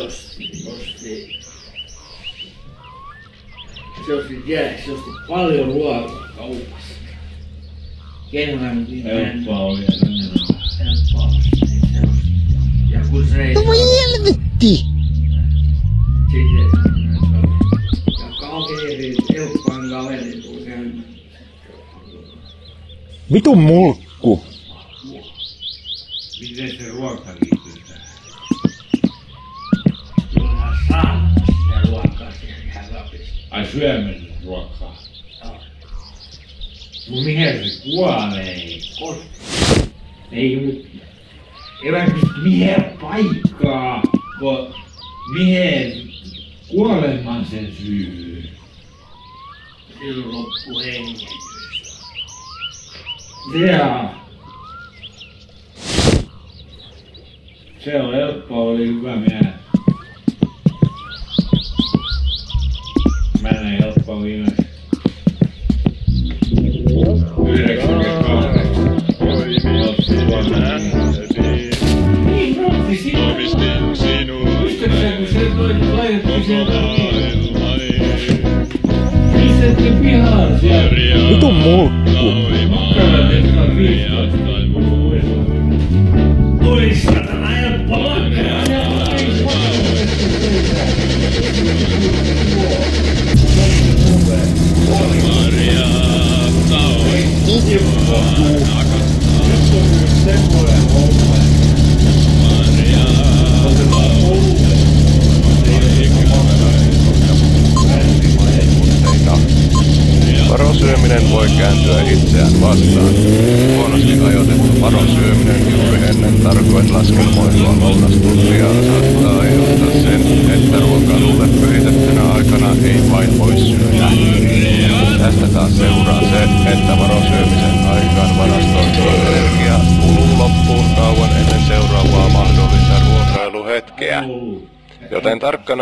osti, osti. Se osti, tiedätkö, se osti paljon ruokaa kaupassa. Helppoa oli. Helppoa osti. Ja kun se ei No voi helvetti! Sitten, ja kaveri, Eukkaan kaveri tuli käymään. Vitun mulkku. Miten se ruoka Ai syömällä ruokaa. No mihin se kuolee? Ei nyt. Elä nyt mihin paikkaa, kun mihin kuoleman sen syy. Silloin loppu hengitys. Jaa. Se on helppo, oli hyvä mies. Mä näin helppoa viimeksi. 98. Otti vuonna. Niin, no, otti silloin. Muistatko sä, kun se laitettiin sieltä? Pistettiin pihaan siellä. Vitun mulkku. Makkara tehtaan 15.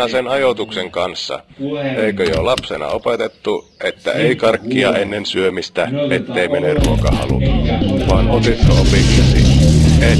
Tarkkana sen ajoituksen kanssa. Eikö jo lapsena opetettu, että ei karkkia ennen syömistä, ettei mene ruokahalu? Vaan otitko opiksesi? Et.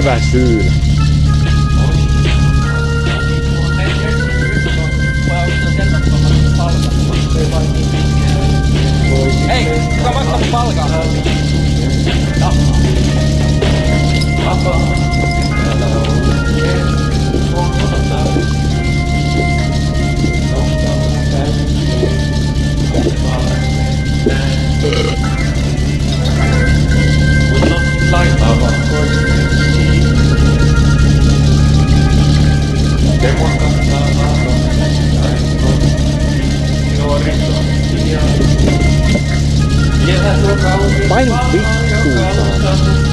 Hyvä syy. bánh bị ủ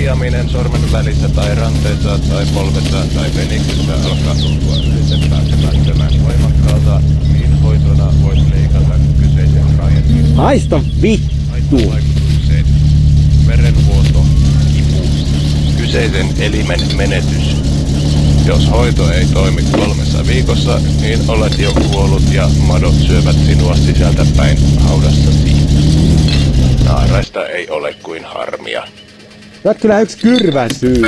Hiaminen sormen välissä tai ranteessa tai polvessa tai peniksessä alkaa tuntua yleisen pääsemättömän voimakkaalta, niin hoitona voisi leikata kyseisen rajan. Haista vittu! Verenvuoto, kipu, kyseisen elimen menetys. Jos hoito ei toimi kolmessa viikossa, niin olet jo kuollut ja madot syövät sinua sisältäpäin haudassasi. Naaraista ei ole kuin harmia. Tää on kyllä yksi kyrvän syy.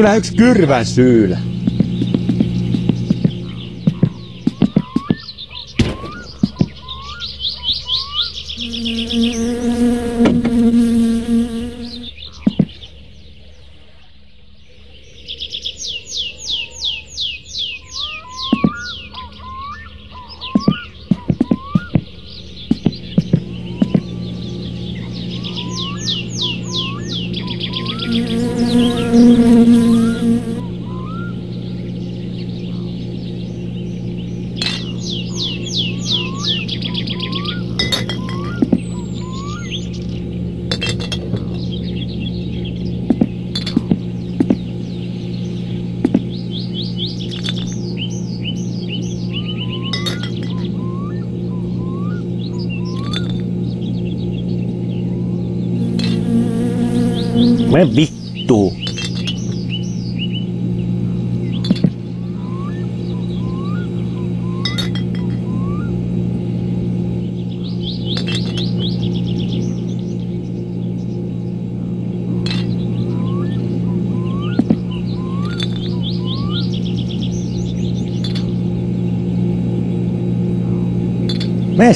Kyllä yksi kyrvän syylä.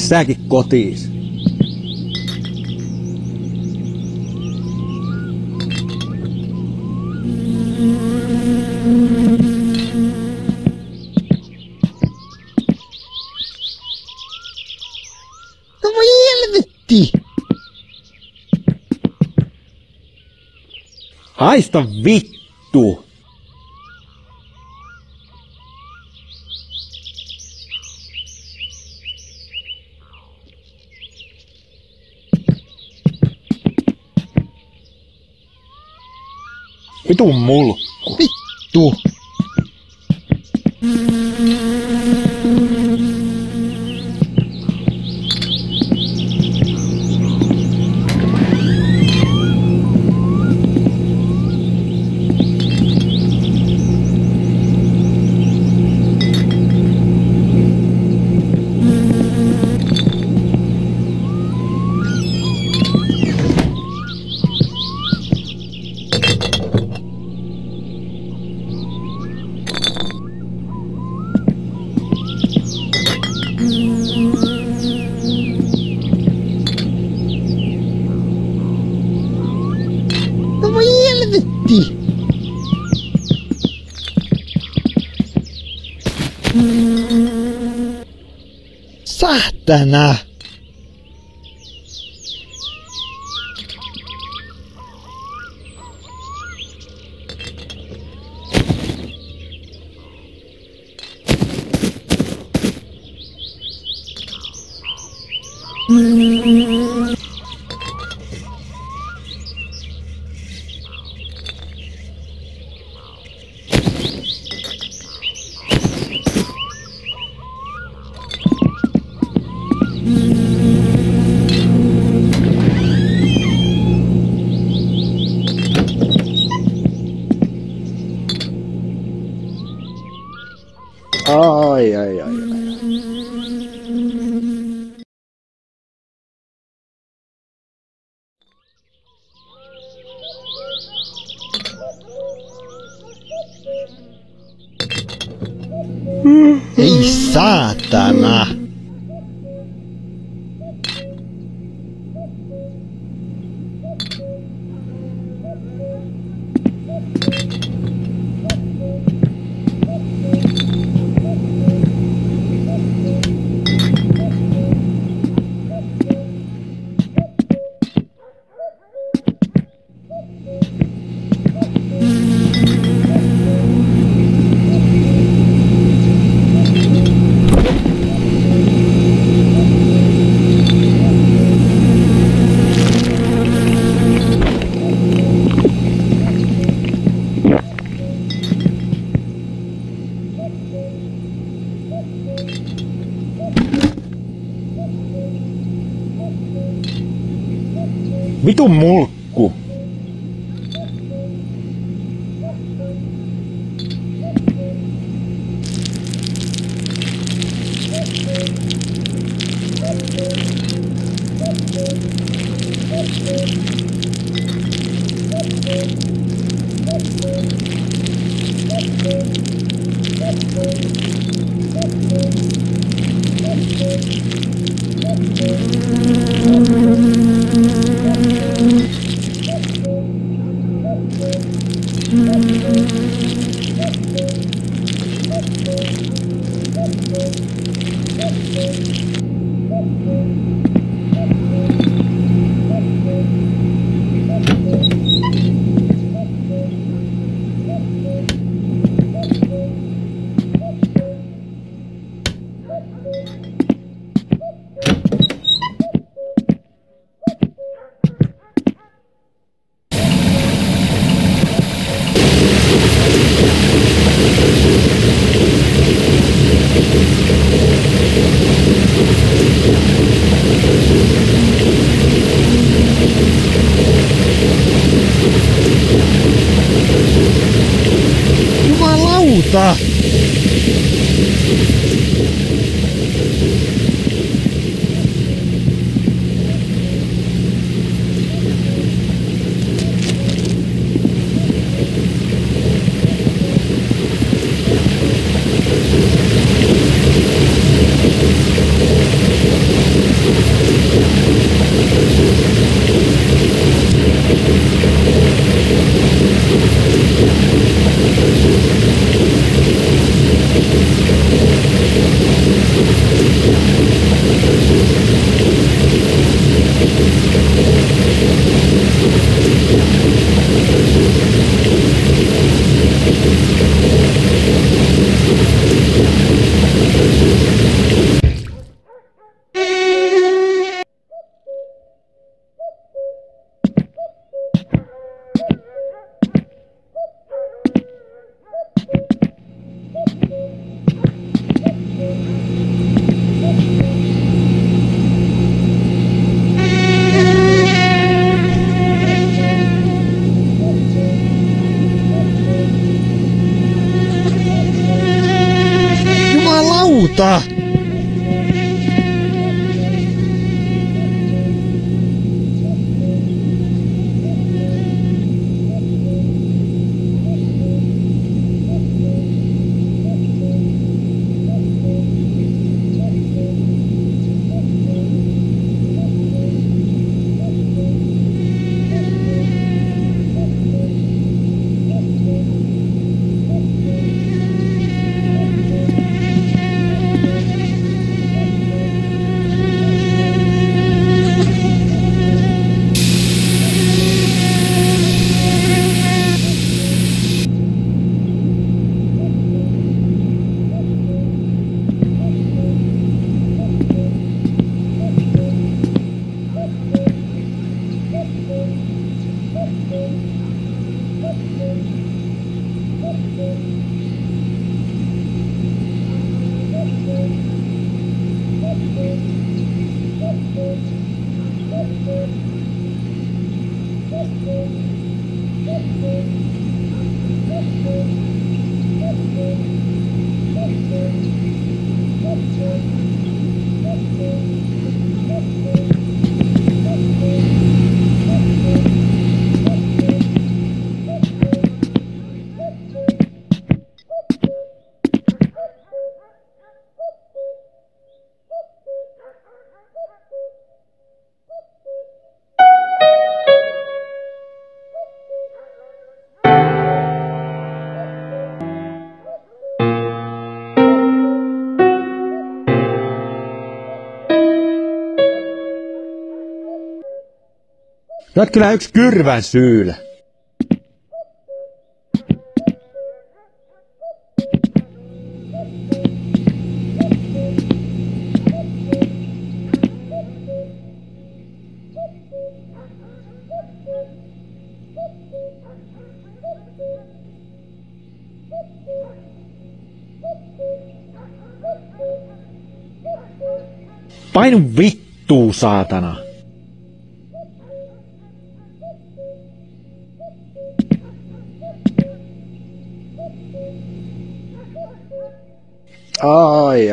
Säkin kotiis. No voi helvetti! Haista vittu! Vitun mulkku. Vittu! No Saatana! Ai, ai, Vitun mulkku. voltar. Sä oot kyllä yksi kyrvän syylä. Painu vittuu, saatana. Ai,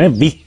में week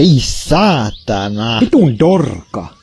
Ei saatana. Vitun dorka.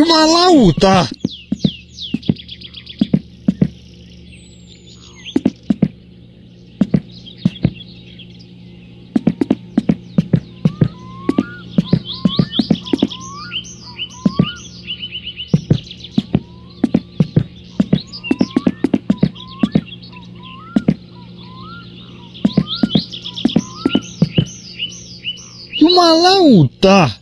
Jumalauta! Jumalauta!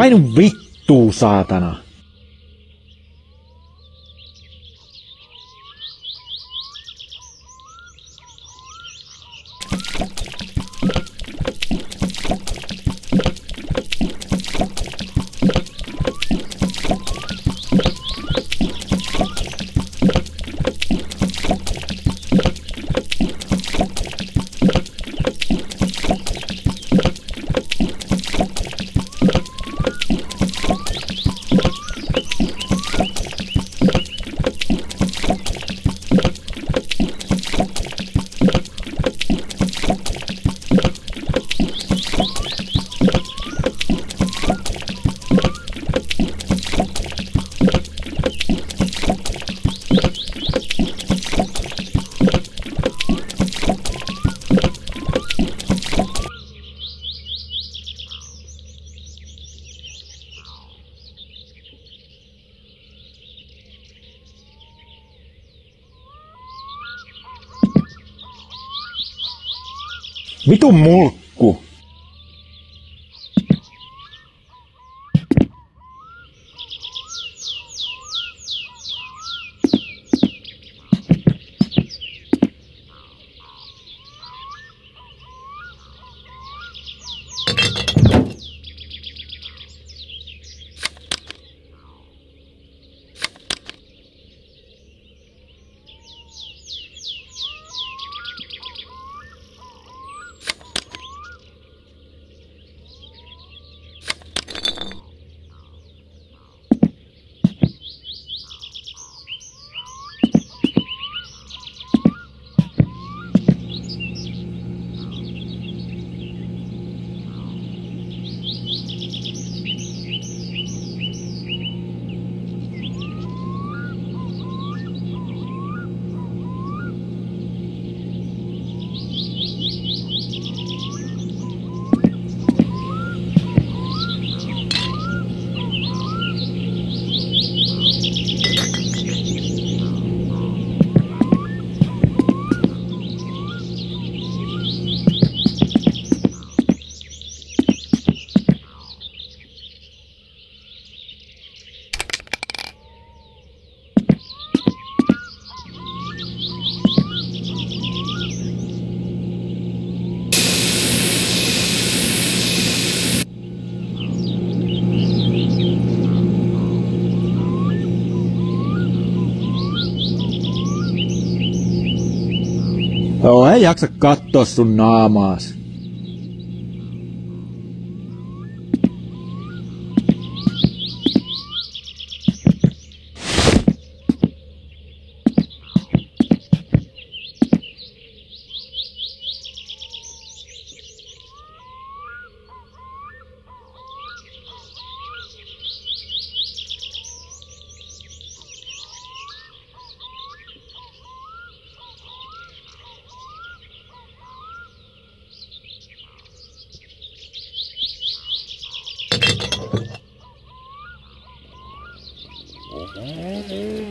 Painu vittuu, saatana. Vitun mulkku. Jaksa katsoa sun naamaas. Oh,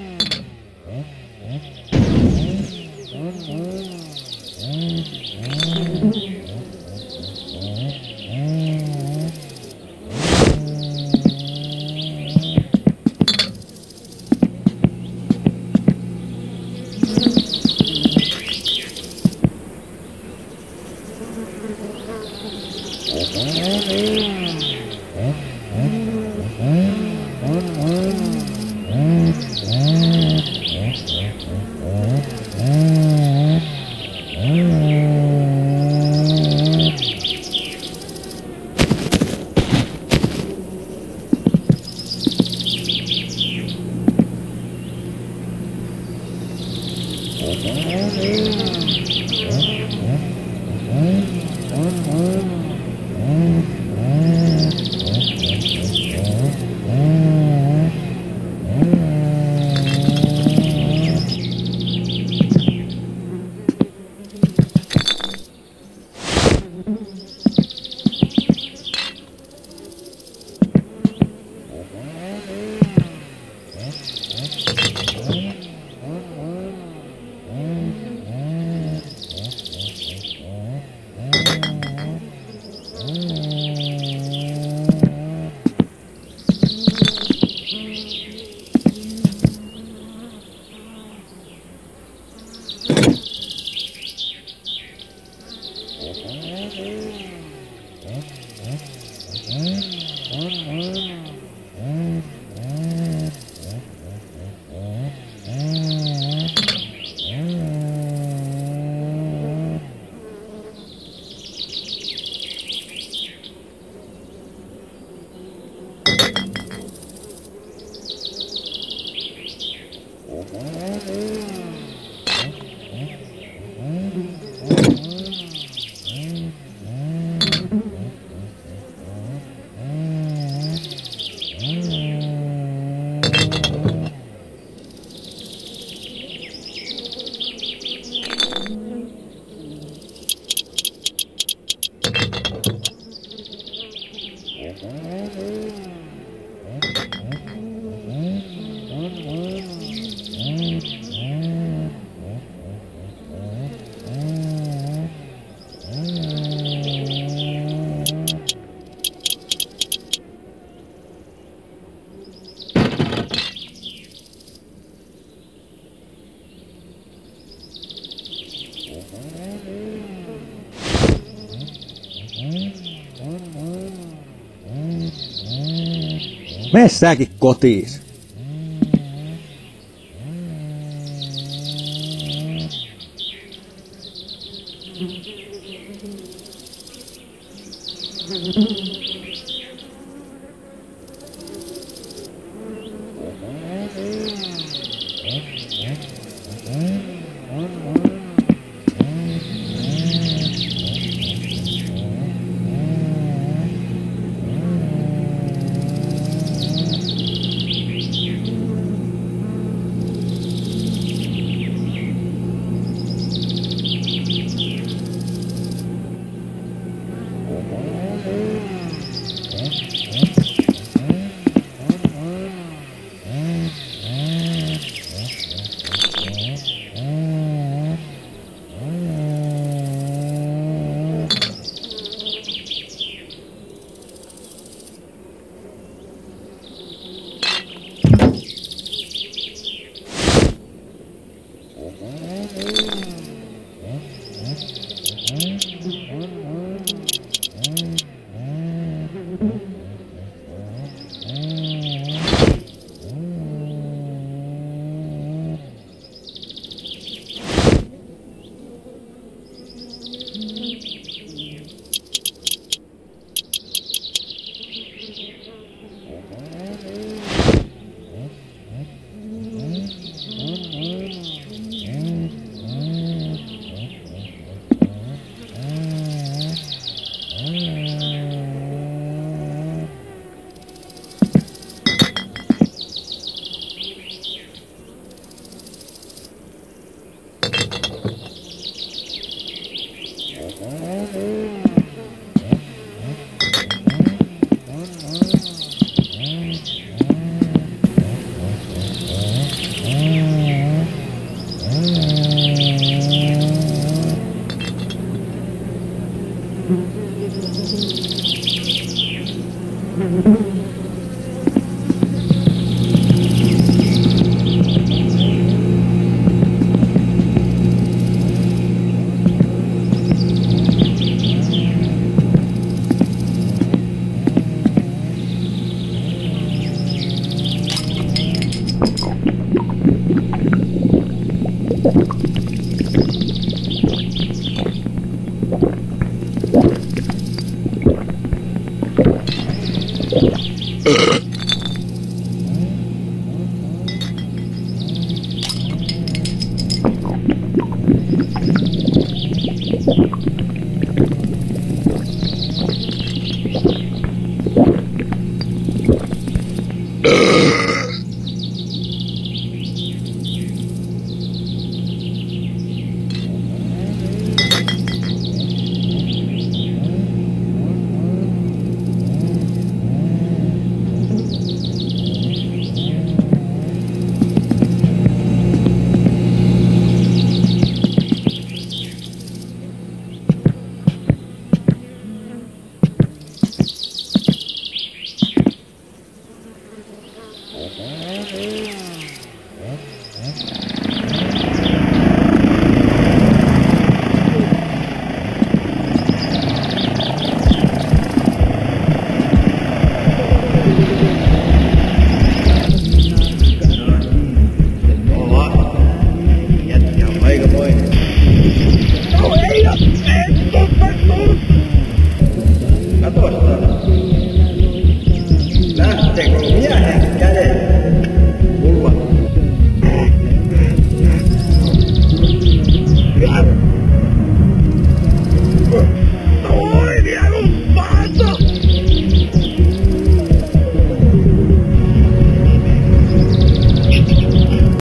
Mene säkin kotiis.